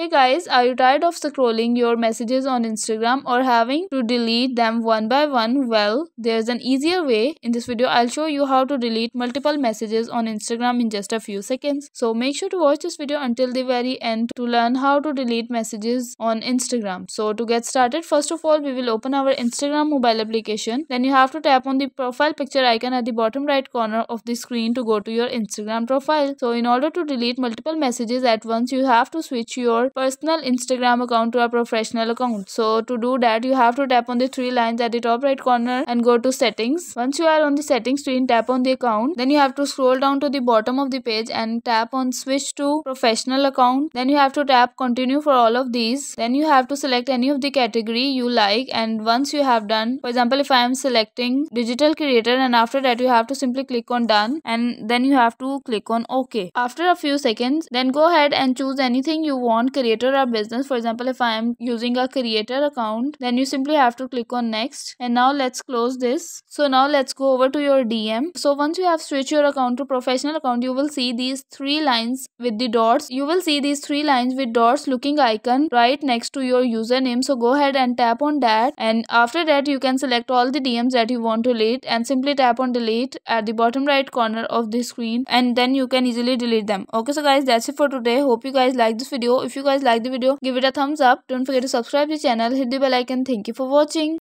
Hey guys, are you tired of scrolling your messages on Instagram or having to delete them one by one? Well, there's an easier way. In this video, I'll show you how to delete multiple messages on Instagram in just a few seconds. So make sure to watch this video until the very end to learn how to delete messages on Instagram. So to get started, first of all, we will open our Instagram mobile application. Then you have to tap on the profile picture icon at the bottom right corner of the screen to go to your Instagram profile. So in order to delete multiple messages at once, you have to switch your personal Instagram account to a professional account. So to do that, you have to tap on the three lines at the top right corner and go to settings. Once you are on the settings screen, tap on the account. Then you have to scroll down to the bottom of the page and tap on switch to professional account. Then you have to tap continue for all of these. Then you have to select any of the category you like and once you have done, for example, if I am selecting digital creator and after that you have to simply click on done and then you have to click on OK. After a few seconds, then go ahead and choose anything you want creator or business. For example if i am using a creator account then you simply have to click on next. And now let's close this. So now let's go over to your dm so once you have switched your account to professional account you will see these three lines with the dots. You will see these three lines with dots looking icon right next to your username. So go ahead and tap on that. And after that you can select all the dms that you want to delete and simply tap on delete at the bottom right corner of the screen. And then you can easily delete them. Okay so guys that's it for today. Hope you guys like this video you guys like the video give it a thumbs up. Don't forget to subscribe to the channel hit the bell icon. Thank you for watching